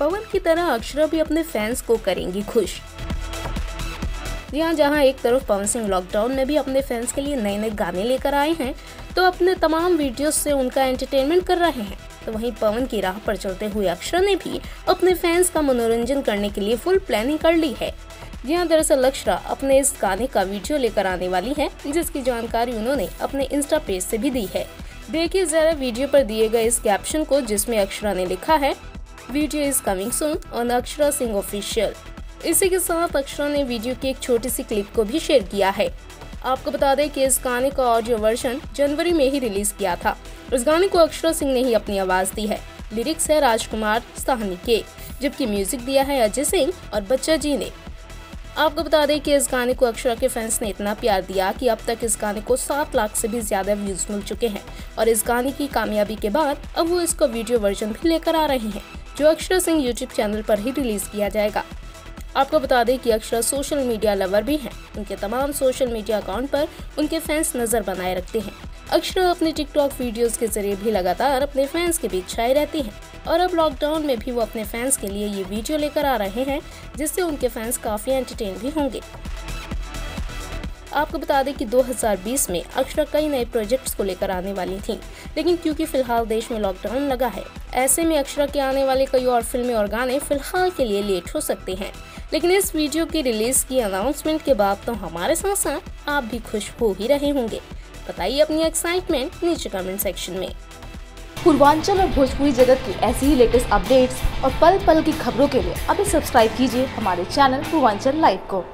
पवन की तरह अक्षरा भी अपने फैंस को करेंगी खुश। जी हाँ जहाँ एक तरफ़ पवन सिंह लॉकडाउन में भी अपने फैंस के लिए नए नए गाने लेकर आए हैं तो अपने तमाम वीडियोस से उनका एंटरटेनमेंट कर रहे हैं। तो वहीं पवन की राह पर चलते हुए अक्षरा ने भी अपने फैंस का मनोरंजन करने के लिए फुल प्लानिंग कर ली है। जी हाँ दरअसल अक्षरा अपने इस गाने का वीडियो लेकर आने वाली है, जिसकी जानकारी उन्होंने अपने इंस्टा पेज से भी दी है। देखिए जरा वीडियो पर दिए गए इस कैप्शन को, जिसमें अक्षरा ने लिखा है video is coming soon on Akshara Singh official. इसी के साथ अक्षरा ने वीडियो की एक छोटी सी क्लिप को भी शेयर किया है। आपको बता दें कि इस गाने का ऑडियो वर्जन जनवरी में ही रिलीज़ किया था। इस गाने को अक्षरा सिंह ने ही अपनी आवाज़ दी है। लिरिक्स है राजकुमार साहनी के, जबकि म्यूज़िक दिया है अजय सिंह और बच्चा जी ने। आपको बता दें कि इस गाने को अक्षरा के फैंस ने इतना प्यार दिया कि अब तक इस गाने को सात लाख से भी ज़्यादा व्यूज़ मिल चुके हैं। और इस गाने की कामयाबी के बाद अब वो इसका वीडियो वर्जन भी लेकर आ रहे हैं। जो अक्षरा सिंह यूट्यूब चैनल पर ही रिलीज़ किया जाएगा। आपको बता दें कि अक्षरा सोशल मीडिया लवर भी हैं। उनके तमाम सोशल मीडिया अकाउंट पर उनके फैंस नज़र बनाए रखते हैं। अक्षरा अपने टिकटॉक वीडियोस के ज़रिए भी लगातार अपने फैंस के बीच छाए रहती हैं और अब लॉकडाउन में भी वो अपने फैंस के लिए ये वीडियो लेकर आ रहे हैं, जिससे उनके फैंस काफ़ी एंटरटेन भी होंगे। आपको बता दें कि 2020 में अक्षरा कई नए प्रोजेक्ट्स को लेकर आने वाली थी। लेकिन क्योंकि फ़िलहाल देश में लॉकडाउन लगा है, ऐसे में अक्षरा के आने वाले कई और फ़िल्में और गाने फ़िलहाल के लिए लेट हो सकते हैं। लेकिन इस वीडियो की रिलीज़ की अनाउंसमेंट के बाद तो हमारे साथ साथ आप भी खुश हो ही रहे होंगे। बताइए अपनी एक्साइटमेंट नीचे कमेंट सेक्शन में। पूर्वांचल और भोजपुरी जगत की ऐसी ही लेटेस्ट अपडेट्स और पल पल की खबरों के लिए अभी सब्सक्राइब कीजिए हमारे चैनल पूर्वांचल लाइव को।